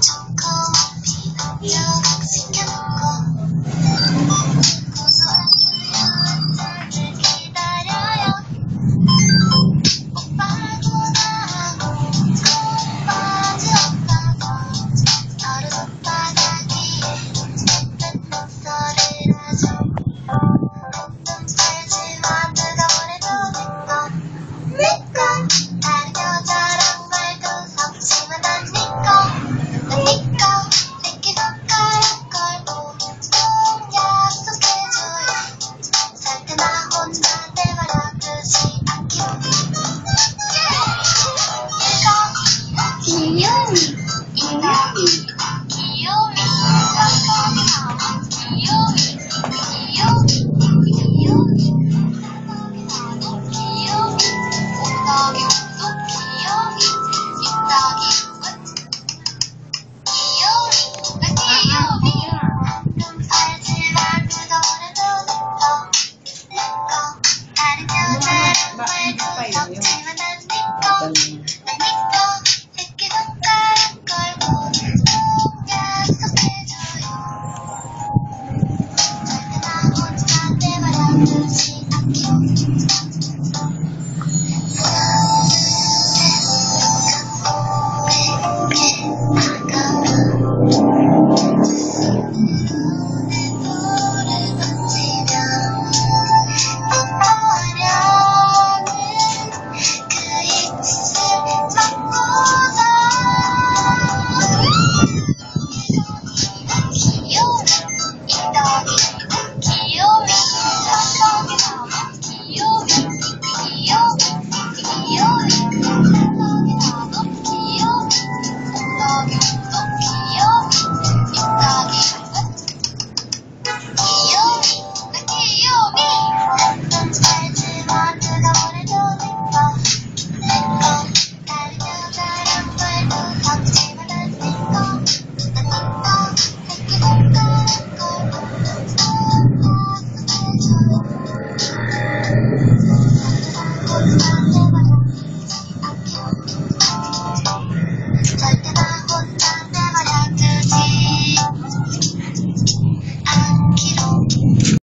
조그만 피는 여 よ。